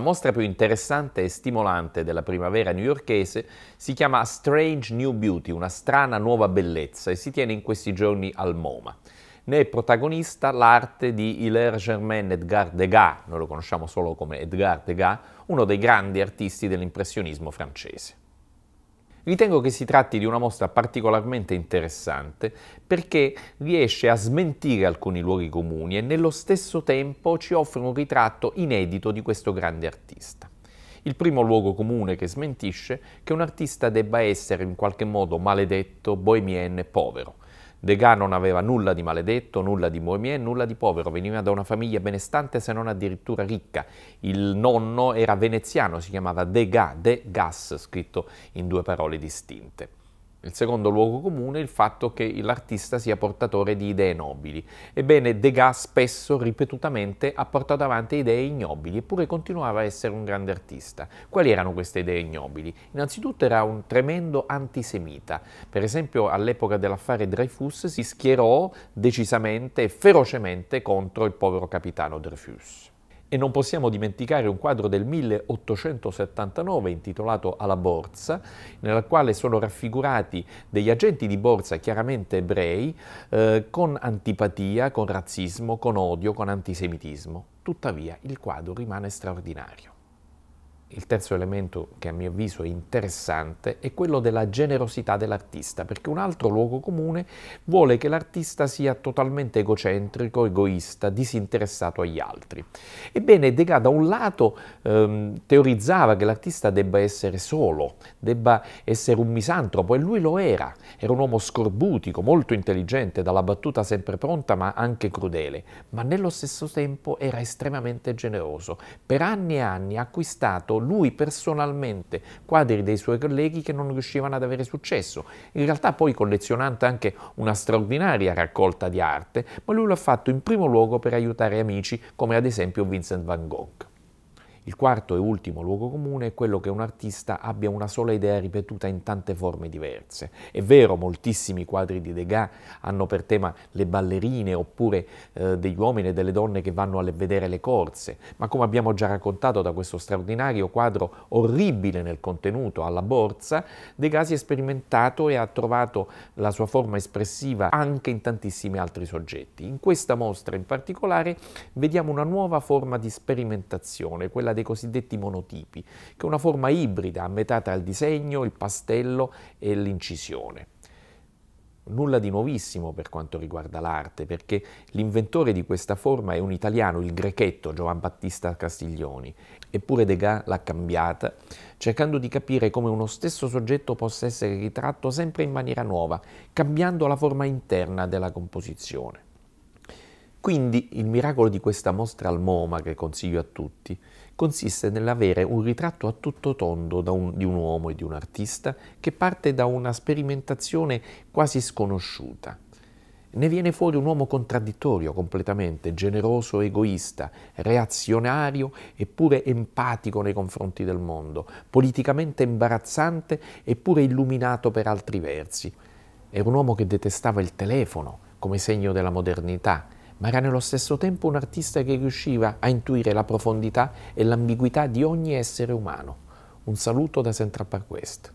La mostra più interessante e stimolante della primavera newyorkese si chiama Strange New Beauty, una strana nuova bellezza, e si tiene in questi giorni al MoMA. Ne è protagonista l'arte di Hilaire Germain Edgar Degas, noi lo conosciamo solo come Edgar Degas, uno dei grandi artisti dell'impressionismo francese. Ritengo che si tratti di una mostra particolarmente interessante perché riesce a smentire alcuni luoghi comuni e nello stesso tempo ci offre un ritratto inedito di questo grande artista. Il primo luogo comune che smentisce che un artista debba essere in qualche modo maledetto, bohemien e povero. Degas non aveva nulla di maledetto, nulla di bohemien, nulla di povero, veniva da una famiglia benestante se non addirittura ricca. Il nonno era veneziano, si chiamava Degas, De Gas, scritto in due parole distinte. Il secondo luogo comune è il fatto che l'artista sia portatore di idee nobili. Ebbene, Degas spesso, ripetutamente, ha portato avanti idee ignobili, eppure continuava a essere un grande artista. Quali erano queste idee ignobili? Innanzitutto era un tremendo antisemita. Per esempio, all'epoca dell'affare Dreyfus si schierò decisamente e ferocemente contro il povero capitano Dreyfus. E non possiamo dimenticare un quadro del 1879 intitolato Alla borsa, nel quale sono raffigurati degli agenti di borsa chiaramente ebrei eh, con antipatia, con razzismo, con odio, con antisemitismo. Tuttavia il quadro rimane straordinario. Il terzo elemento che a mio avviso è interessante è quello della generosità dell'artista, perché un altro luogo comune vuole che l'artista sia totalmente egocentrico, egoista, disinteressato agli altri. Ebbene, Degas da un lato ehm, teorizzava che l'artista debba essere solo, debba essere un misantropo, e lui lo era. Era un uomo scorbutico, molto intelligente, dalla battuta sempre pronta, ma anche crudele, ma nello stesso tempo era estremamente generoso. Per anni e anni ha acquistato lui personalmente quadri dei suoi colleghi che non riuscivano ad avere successo. In realtà poi collezionando anche una straordinaria raccolta di arte, ma lui l'ha fatto in primo luogo per aiutare amici come ad esempio Vincent van Gogh. Il quarto e ultimo luogo comune è quello che un artista abbia una sola idea ripetuta in tante forme diverse. È vero, moltissimi quadri di Degas hanno per tema le ballerine oppure eh, degli uomini e delle donne che vanno a vedere le corse, ma come abbiamo già raccontato da questo straordinario quadro orribile nel contenuto alla borsa, Degas si è sperimentato e ha trovato la sua forma espressiva anche in tantissimi altri soggetti. In questa mostra in particolare vediamo una nuova forma di sperimentazione, quella quella dei cosiddetti monotipi, che è una forma ibrida a metà tra il disegno, il pastello e l'incisione. Nulla di nuovissimo per quanto riguarda l'arte, perché l'inventore di questa forma è un italiano, il grechetto Giovan Battista Castiglioni, eppure Degas l'ha cambiata, cercando di capire come uno stesso soggetto possa essere ritratto sempre in maniera nuova, cambiando la forma interna della composizione. Quindi il miracolo di questa mostra al MoMA, che consiglio a tutti, consiste nell'avere un ritratto a tutto tondo un, di un uomo e di un artista che parte da una sperimentazione quasi sconosciuta. Ne viene fuori un uomo contraddittorio completamente, generoso, egoista, reazionario eppure empatico nei confronti del mondo, politicamente imbarazzante eppure illuminato per altri versi. Era un uomo che detestava il telefono come segno della modernità, ma era nello stesso tempo un artista che riusciva a intuire la profondità e l'ambiguità di ogni essere umano. Un saluto da Central Park West.